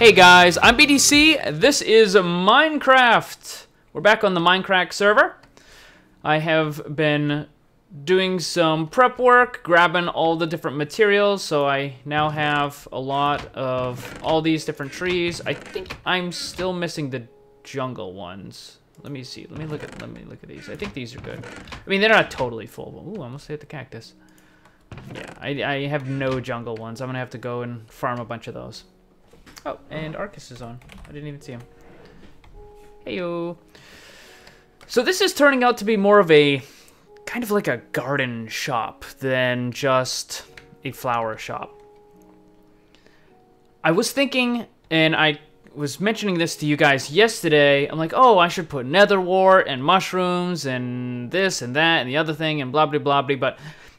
Hey guys, I'm BTC. This is Minecraft. We're back on the Minecraft server. I have been doing some prep work, grabbing all the different materials, so I now have a lot of all these different trees. I think I'm still missing the jungle ones. Let me see. Let me look at let me look at these. I think these are good. I mean, they're not totally full. But, Ooh, I almost hit the cactus. Yeah, I, I have no jungle ones. I'm gonna have to go and farm a bunch of those. Oh, and Arkas is on. I didn't even see him. Heyo. So this is turning out to be more of a kind of like a garden shop than just a flower shop. I was thinking, and I was mentioning this to you guys yesterday. I'm like, oh, I should put nether wart and mushrooms and this and that and the other thing and blah blah blah blah. But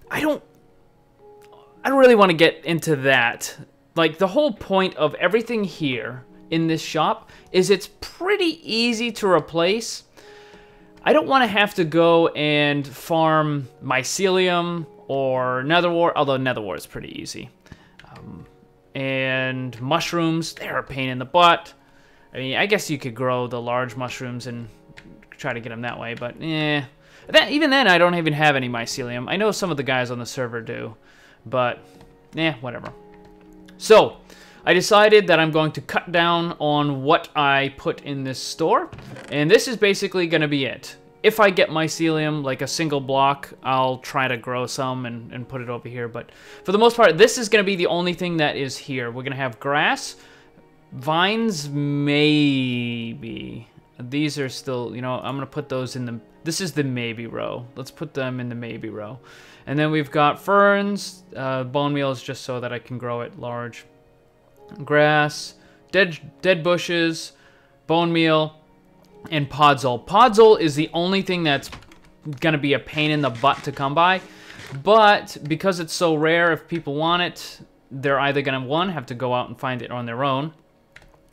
I don't, I don't really want to get into that like the whole point of everything here in this shop is it's pretty easy to replace. I don't want to have to go and farm mycelium or nether wart, although nether wart is pretty easy. Um, and mushrooms, they're a pain in the butt. I mean, I guess you could grow the large mushrooms and try to get them that way, but eh. That, even then, I don't even have any mycelium. I know some of the guys on the server do, but eh, whatever. So, I decided that I'm going to cut down on what I put in this store, and this is basically going to be it. If I get mycelium, like a single block, I'll try to grow some and, and put it over here, but for the most part, this is going to be the only thing that is here. We're going to have grass, vines, maybe. These are still, you know, I'm going to put those in the, this is the maybe row. Let's put them in the maybe row. And then we've got ferns. Uh, bone meal is just so that I can grow it large. Grass, dead, dead bushes, bone meal, and podzol. Podzol is the only thing that's going to be a pain in the butt to come by. But because it's so rare, if people want it, they're either going to, one, have to go out and find it on their own,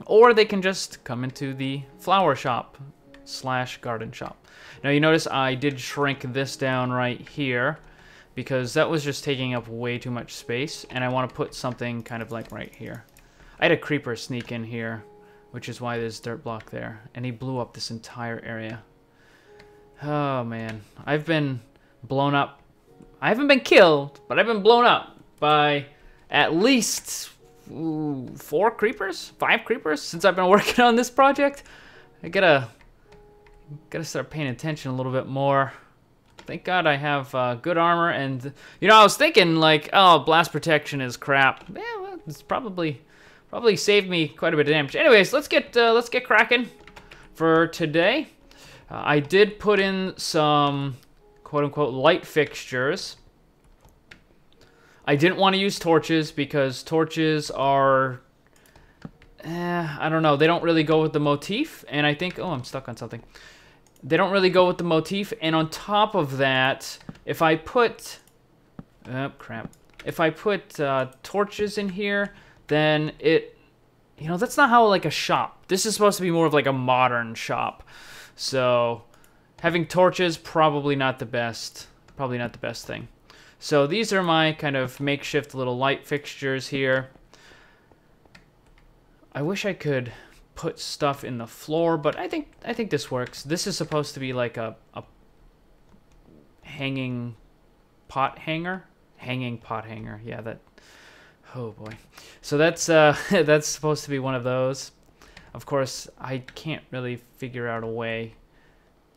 or they can just come into the flower shop slash garden shop. Now you notice I did shrink this down right here because that was just taking up way too much space and I want to put something kind of like right here. I had a creeper sneak in here, which is why there's dirt block there, and he blew up this entire area. Oh man, I've been blown up. I haven't been killed, but I've been blown up by at least ooh, four creepers, five creepers since I've been working on this project. I gotta gotta start paying attention a little bit more. Thank God I have uh, good armor, and you know I was thinking like, oh, blast protection is crap. Yeah, well, it's probably probably saved me quite a bit of damage. Anyways, let's get uh, let's get cracking for today. Uh, I did put in some quote unquote light fixtures. I didn't want to use torches because torches are eh, I don't know, they don't really go with the motif, and I think, oh, I'm stuck on something they don't really go with the motif. And on top of that, if I put... Oh, crap. If I put uh, torches in here, then it... You know, that's not how, like, a shop. This is supposed to be more of, like, a modern shop. So, having torches, probably not the best. Probably not the best thing. So, these are my kind of makeshift little light fixtures here. I wish I could put stuff in the floor, but I think I think this works. This is supposed to be like a, a hanging pot hanger, hanging pot hanger. Yeah, that. Oh boy. So that's uh, that's supposed to be one of those. Of course, I can't really figure out a way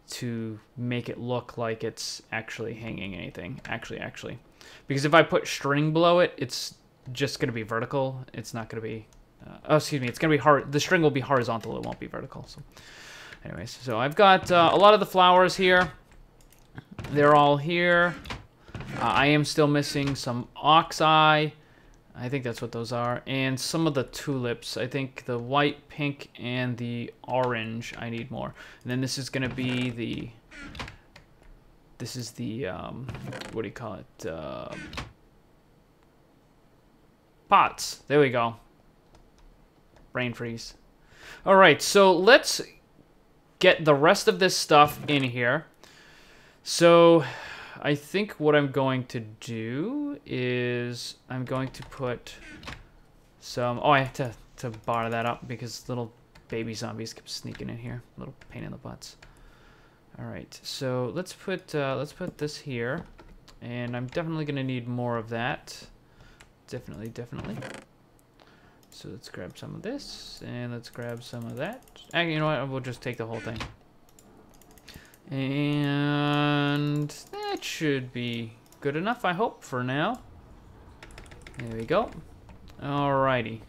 to make it look like it's actually hanging anything. Actually, actually, because if I put string below it, it's just gonna be vertical. It's not gonna be uh, oh, excuse me. It's gonna be hard. The string will be horizontal. It won't be vertical. So, anyways, so I've got uh, a lot of the flowers here. They're all here. Uh, I am still missing some ox eye. I think that's what those are. And some of the tulips. I think the white, pink, and the orange I need more. And then this is going to be the... This is the, um, what do you call it? Uh, pots. There we go brain freeze. All right, so let's get the rest of this stuff in here. So I think what I'm going to do is I'm going to put some... Oh, I have to to bar that up because little baby zombies keep sneaking in here. Little pain in the butts. All right, so let's put uh, let's put this here, and I'm definitely gonna need more of that. Definitely, definitely. So let's grab some of this, and let's grab some of that. Actually, you know what? We'll just take the whole thing. And that should be good enough, I hope, for now. There we go. Alrighty.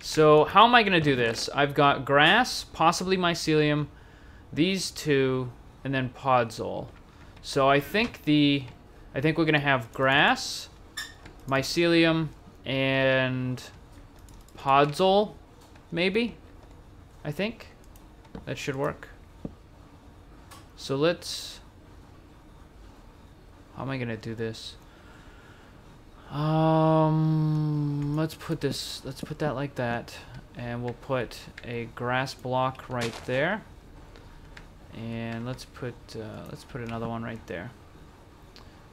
So how am I going to do this? I've got grass, possibly mycelium, these two, and then podzol. So I think the, I think we're going to have grass, mycelium, and podzol, maybe? I think. That should work. So let's... How am I going to do this? Um, let's put this, let's put that like that. And we'll put a grass block right there. And let's put, uh, let's put another one right there.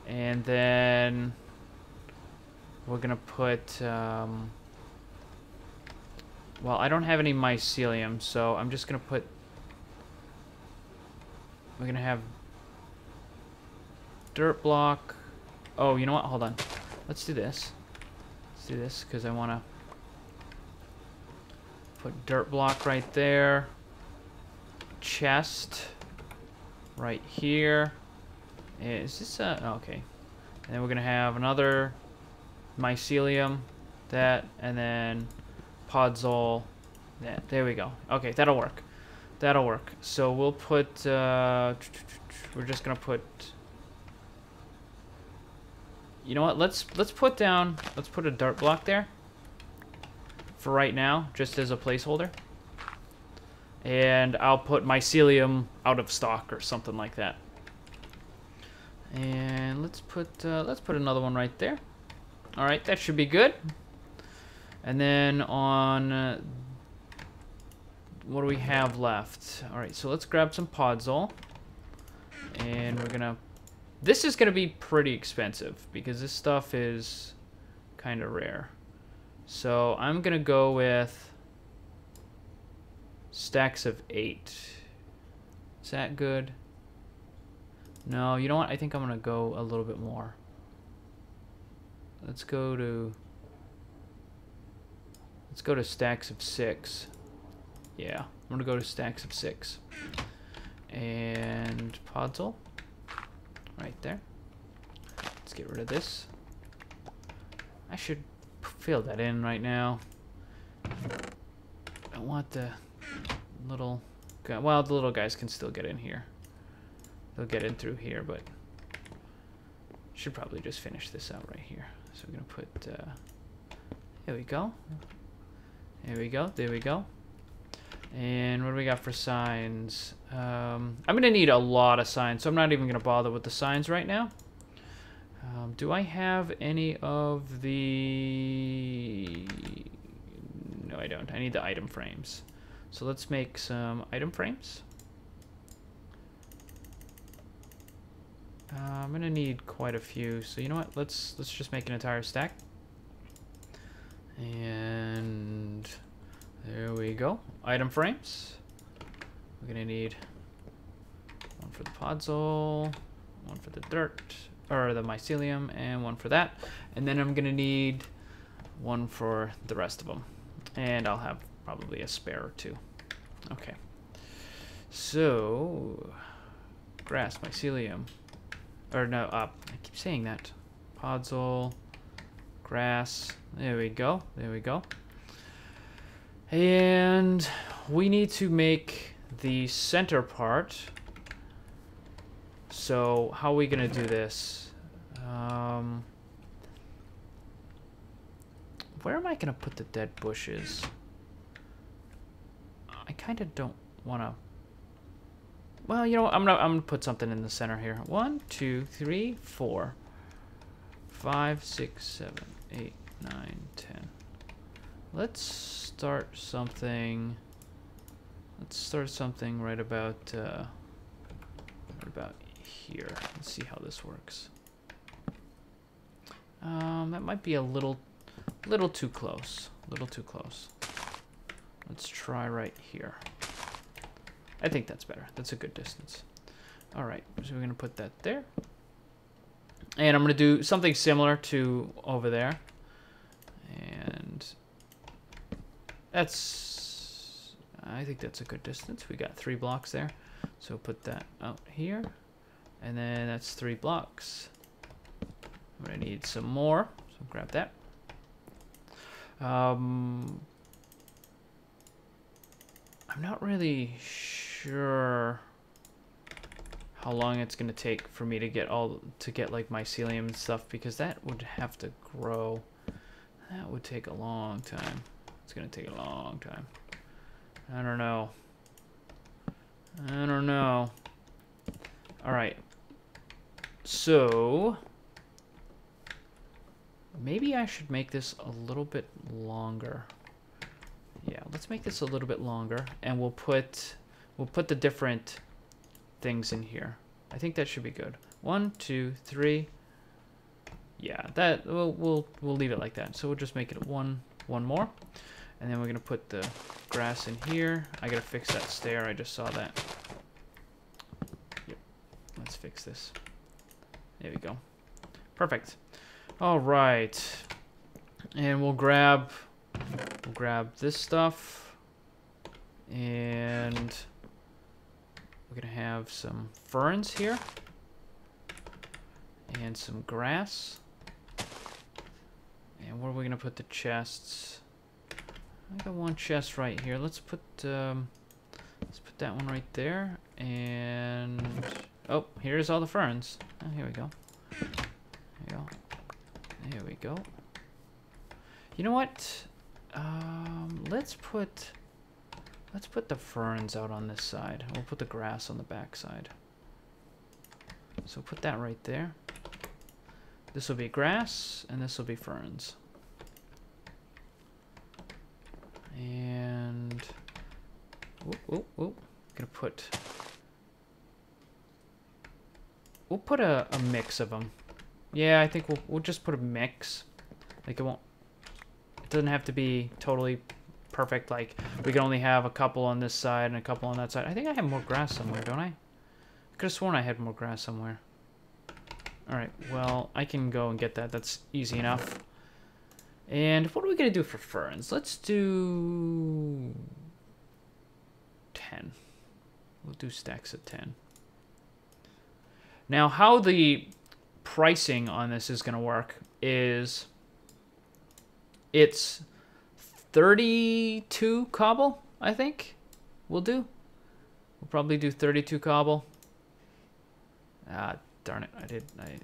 And then we're going to put, um, well, I don't have any mycelium, so I'm just going to put we're gonna have dirt block. Oh, you know what? Hold on. Let's do this. Let's do this because I want to put dirt block right there. Chest right here. Is this a... Oh, okay. And then we're going to have another mycelium, that, and then podzol, that. There we go. Okay, that'll work. That'll work. So we'll put, uh, we're just gonna put, you know what, let's, let's put down, let's put a dirt block there for right now, just as a placeholder. And I'll put mycelium out of stock or something like that. And let's put, uh, let's put another one right there. All right, that should be good. And then on uh, what do we have left? All right, so let's grab some podzol. And we're gonna... This is gonna be pretty expensive because this stuff is kind of rare. So I'm gonna go with stacks of eight. Is that good? No, you know what? I think I'm gonna go a little bit more. Let's go to... Let's go to stacks of six. Yeah, I'm gonna go to stacks of six. And podzol, right there. Let's get rid of this. I should fill that in right now. I want the little, well, the little guys can still get in here. They'll get in through here, but should probably just finish this out right here. So we're gonna put, uh, there we go. There we go, there we go. And what do we got for signs? Um, I'm going to need a lot of signs, so I'm not even going to bother with the signs right now. Um, do I have any of the... No, I don't. I need the item frames. So let's make some item frames. Uh, I'm going to need quite a few. So you know what? Let's let's just make an entire stack. And there we go. Item frames. We're gonna need one for the podzol, one for the dirt, or the mycelium, and one for that. And then I'm gonna need one for the rest of them. And I'll have probably a spare or two. Okay. So, grass, mycelium. Or no, uh, I keep saying that. Podzol, grass. There we go. There we go. And we need to make the center part. So how are we going to do this? Um, where am I going to put the dead bushes? I kind of don't want to... Well, you know? I'm gonna, I'm gonna put something in the center here. One, two, three, four, five, six, seven, eight, nine, ten. Let's start something. Let's start something right about uh, right about here. Let's see how this works. Um, that might be a little, little too close. A little too close. Let's try right here. I think that's better. That's a good distance. All right, so we're going to put that there. And I'm going to do something similar to over there. And that's, I think that's a good distance. We got three blocks there. So put that out here. And then that's three blocks. I'm going to need some more. So grab that. Um, I'm not really sure how long it's gonna take for me to get all to get like mycelium and stuff because that would have to grow. That would take a long time. It's gonna take a long time. I don't know. I don't know. All right. So maybe I should make this a little bit longer. Yeah, let's make this a little bit longer and we'll put we'll put the different things in here. I think that should be good. One, two, three. Yeah, that we'll we'll we'll leave it like that. So we'll just make it one one more. And then we're gonna put the grass in here. I gotta fix that stair, I just saw that. Yep. Let's fix this. There we go. Perfect. All right. And we'll grab We'll grab this stuff. And we're going to have some ferns here. And some grass. And where are we going to put the chests? I got one chest right here. Let's put um, let's put that one right there. And oh, here's all the ferns. Oh, here we go. There we go. There we go. You know what? Um, let's put let's put the ferns out on this side. We'll put the grass on the back side. So put that right there. This will be grass, and this will be ferns. And whoop, whoop, whoop. gonna put we'll put a, a mix of them. Yeah, I think we'll we'll just put a mix. Like it won't It doesn't have to be totally perfect. Like, we can only have a couple on this side and a couple on that side. I think I have more grass somewhere, don't I? I could have sworn I had more grass somewhere. Alright, well, I can go and get that. That's easy enough. And what are we going to do for ferns? Let's do... 10. We'll do stacks of 10. Now, how the pricing on this is going to work is it's 32 cobble, I think we'll do. We'll probably do 32 cobble. Ah, darn it. I did I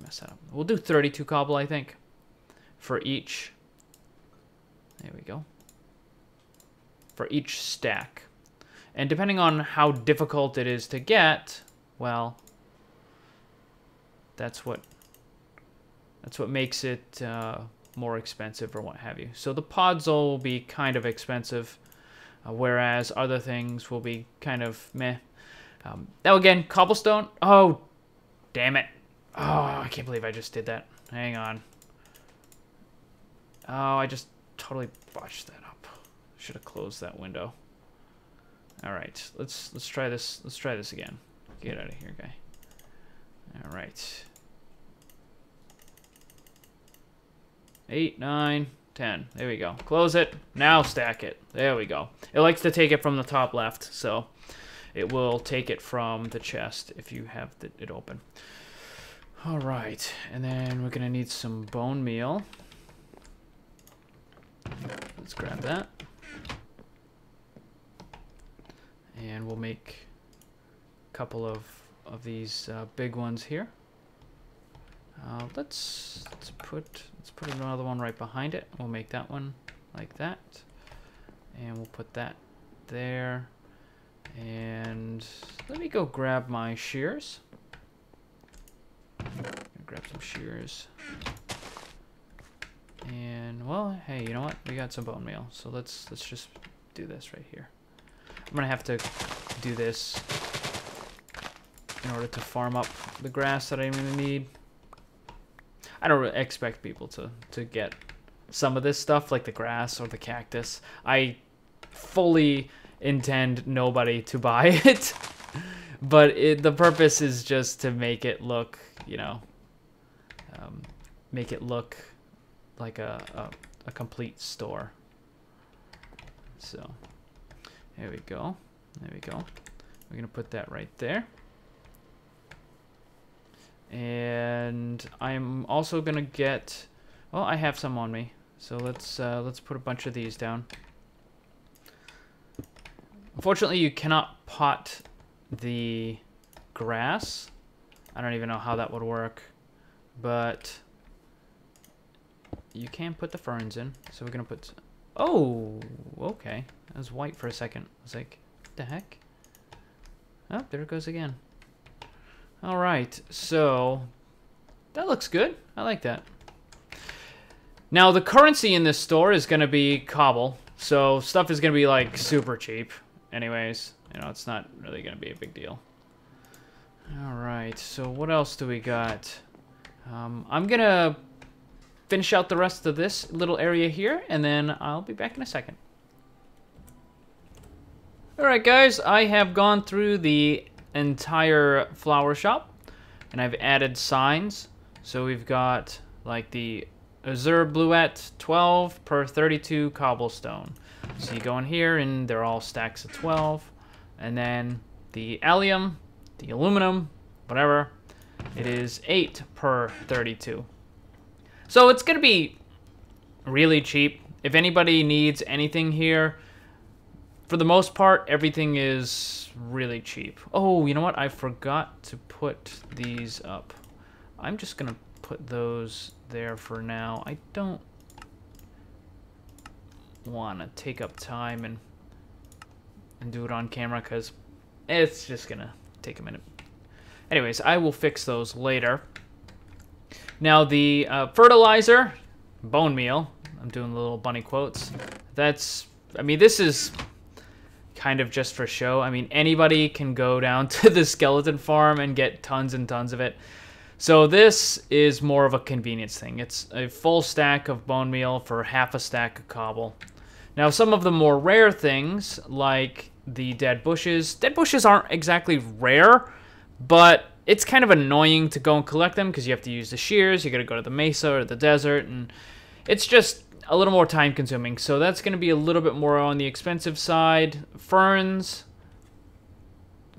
mess that up. We'll do 32 cobble, I think, for each. There we go. For each stack. And depending on how difficult it is to get, well, that's what that's what makes it uh, more expensive or what have you. So the pods will be kind of expensive, uh, whereas other things will be kind of meh. Um, now again, cobblestone. Oh, damn it. Oh, I can't believe I just did that. Hang on. Oh, I just totally botched that up. Should have closed that window. All right, let's let's try this. Let's try this again. Get out of here, guy. All right. Eight, nine, ten. There we go. Close it. Now stack it. There we go. It likes to take it from the top left, so it will take it from the chest if you have the, it open. All right, and then we're gonna need some bone meal. Let's grab that. And we'll make a couple of, of these uh, big ones here. Uh, let's let's put let's put another one right behind it. We'll make that one like that, and we'll put that there. And let me go grab my shears. Grab some shears. And well, hey, you know what? We got some bone meal, so let's let's just do this right here. I'm gonna have to do this in order to farm up the grass that I'm gonna need. I don't really expect people to to get some of this stuff like the grass or the cactus. I fully intend nobody to buy it. but it, the purpose is just to make it look, you know, um, make it look like a, a, a complete store. So, there we go. There we go. We're going to put that right there. And I'm also going to get... Well, I have some on me. So let's uh, let's put a bunch of these down. Unfortunately, you cannot pot the grass. I don't even know how that would work. But you can put the ferns in. So we're going to put... Oh, okay. That was white for a second. I was like, the heck? Oh, there it goes again. All right, so that looks good. I like that. Now, the currency in this store is going to be cobble, so stuff is going to be, like, super cheap. Anyways, you know, it's not really going to be a big deal. All right, so what else do we got? Um, I'm going to finish out the rest of this little area here, and then I'll be back in a second. Alright guys, I have gone through the entire flower shop, and I've added signs. So we've got like the Azure Bluet 12 per 32 cobblestone. So you go in here and they're all stacks of 12. And then the allium, the aluminum, whatever, it is 8 per 32. So it's going to be really cheap. If anybody needs anything here, for the most part, everything is really cheap. Oh, you know what? I forgot to put these up. I'm just going to put those there for now. I don't want to take up time and and do it on camera because it's just going to take a minute. Anyways, I will fix those later. Now, the uh, fertilizer, bone meal, I'm doing little bunny quotes. That's, I mean, this is kind of just for show. I mean, anybody can go down to the skeleton farm and get tons and tons of it. So this is more of a convenience thing. It's a full stack of bone meal for half a stack of cobble. Now, some of the more rare things, like the dead bushes, dead bushes aren't exactly rare, but it's kind of annoying to go and collect them because you have to use the shears, you gotta go to the mesa or the desert, and it's just a little more time consuming. So that's gonna be a little bit more on the expensive side. Ferns.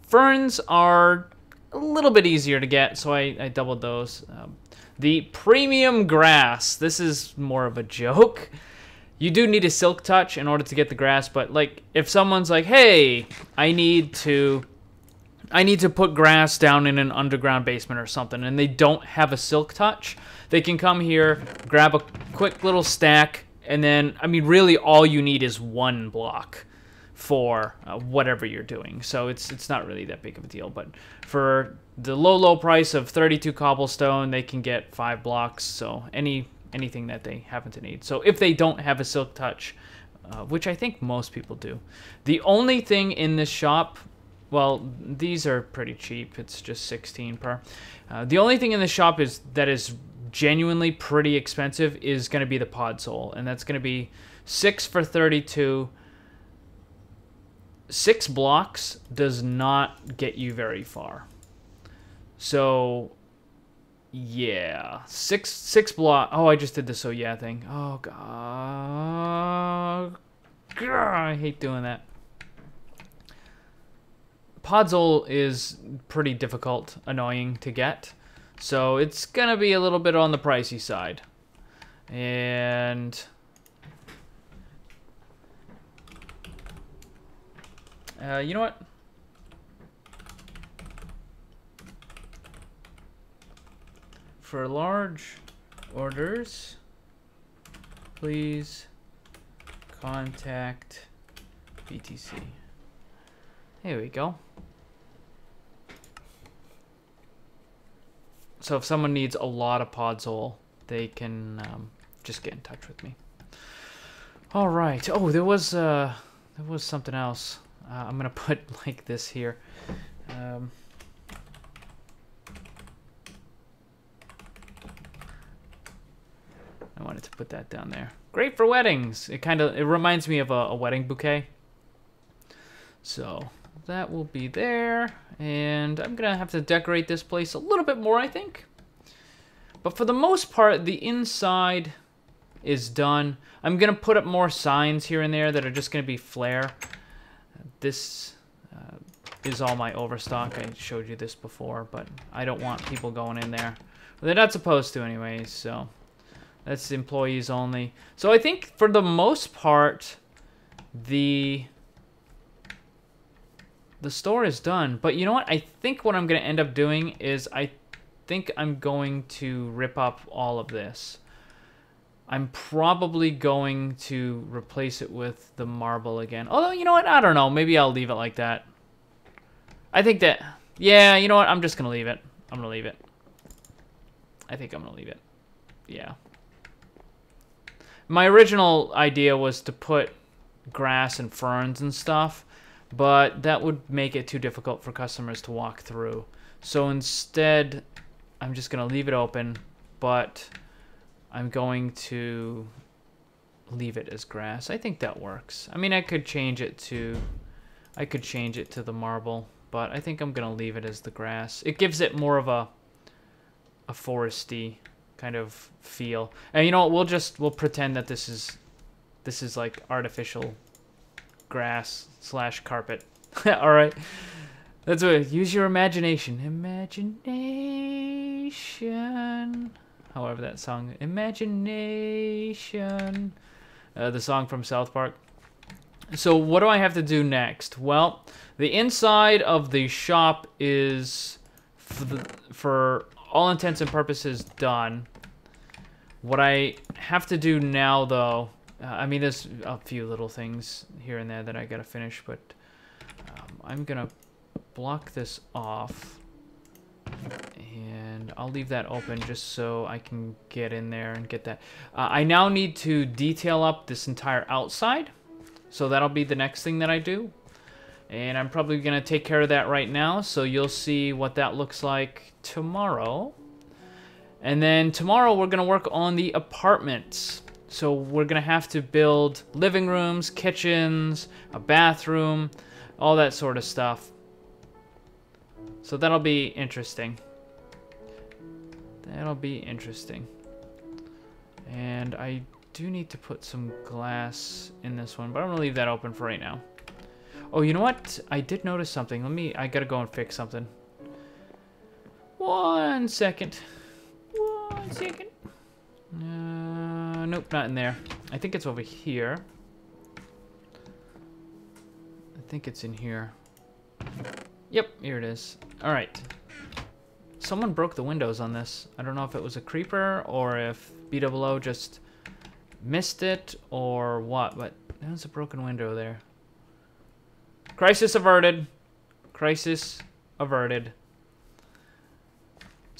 Ferns are a little bit easier to get, so I, I doubled those. Um, the premium grass. This is more of a joke. You do need a silk touch in order to get the grass, but like if someone's like, "Hey, I need to I need to put grass down in an underground basement or something, and they don't have a silk touch, they can come here, grab a quick little stack, and then, I mean, really all you need is one block for uh, whatever you're doing. So it's it's not really that big of a deal. But for the low, low price of 32 cobblestone, they can get five blocks. So any anything that they happen to need. So if they don't have a silk touch, uh, which I think most people do, the only thing in this shop well, these are pretty cheap. It's just 16 per. Uh, the only thing in the shop is that is genuinely pretty expensive is going to be the Podzol, and that's going to be 6 for 32. 6 blocks does not get you very far. So yeah, six six block. Oh, I just did the so yeah thing. Oh god, god I hate doing that. Podzol is pretty difficult, annoying to get. So it's going to be a little bit on the pricey side. And... Uh, you know what? For large orders, please contact BTC. There we go. So if someone needs a lot of Podzol, they can um, just get in touch with me. All right. Oh, there was uh, there was something else. Uh, I'm gonna put like this here. Um, I wanted to put that down there. Great for weddings. It kind of it reminds me of a, a wedding bouquet. So that will be there. And I'm going to have to decorate this place a little bit more, I think. But for the most part, the inside is done. I'm going to put up more signs here and there that are just going to be flare. This uh, is all my overstock. I showed you this before, but I don't want people going in there. they're not supposed to anyways, so that's employees only. So I think for the most part, the the store is done. But you know what? I think what I'm going to end up doing is I think I'm going to rip up all of this. I'm probably going to replace it with the marble again. Although, you know what? I don't know. Maybe I'll leave it like that. I think that... Yeah, you know what? I'm just going to leave it. I'm going to leave it. I think I'm going to leave it. Yeah. My original idea was to put grass and ferns and stuff, but that would make it too difficult for customers to walk through. So instead, I'm just going to leave it open, but I'm going to leave it as grass. I think that works. I mean, I could change it to, I could change it to the marble, but I think I'm going to leave it as the grass. It gives it more of a, a foresty kind of feel. And you know what? We'll just, we'll pretend that this is, this is like artificial grass slash carpet. All right. That's what, use your imagination. Imagination however that song, Imagination, uh, the song from South Park. So what do I have to do next? Well, the inside of the shop is, for, the, for all intents and purposes, done. What I have to do now, though, uh, I mean, there's a few little things here and there that I gotta finish, but um, I'm gonna block this off. And I'll leave that open just so I can get in there and get that. Uh, I now need to detail up this entire outside. So that'll be the next thing that I do. And I'm probably going to take care of that right now. So you'll see what that looks like tomorrow. And then tomorrow we're going to work on the apartments. So we're going to have to build living rooms, kitchens, a bathroom, all that sort of stuff. So that'll be interesting. That'll be interesting. And I do need to put some glass in this one, but I'm gonna leave that open for right now. Oh, you know what? I did notice something. Let me, I gotta go and fix something. One second. One second. Uh, nope, not in there. I think it's over here. I think it's in here. Yep, here it is. Alright. Someone broke the windows on this. I don't know if it was a creeper or if BWO just missed it or what, but there's a broken window there. Crisis averted. Crisis averted.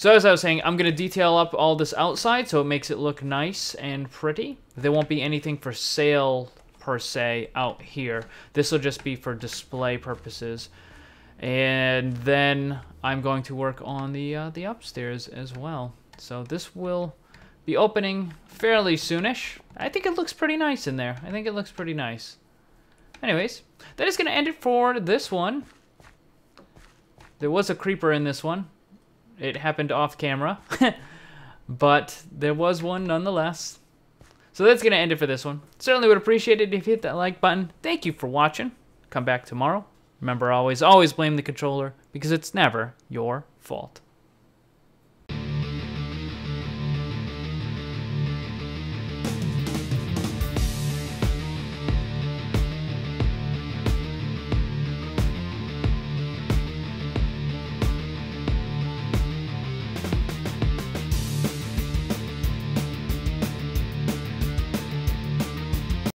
So as I was saying, I'm going to detail up all this outside so it makes it look nice and pretty. There won't be anything for sale per se out here. This will just be for display purposes. And then I'm going to work on the, uh, the upstairs as well. So this will be opening fairly soonish. I think it looks pretty nice in there. I think it looks pretty nice. Anyways, that is going to end it for this one. There was a creeper in this one. It happened off camera. but there was one nonetheless. So that's going to end it for this one. Certainly would appreciate it if you hit that like button. Thank you for watching. Come back tomorrow Remember always, always blame the controller because it's never your fault.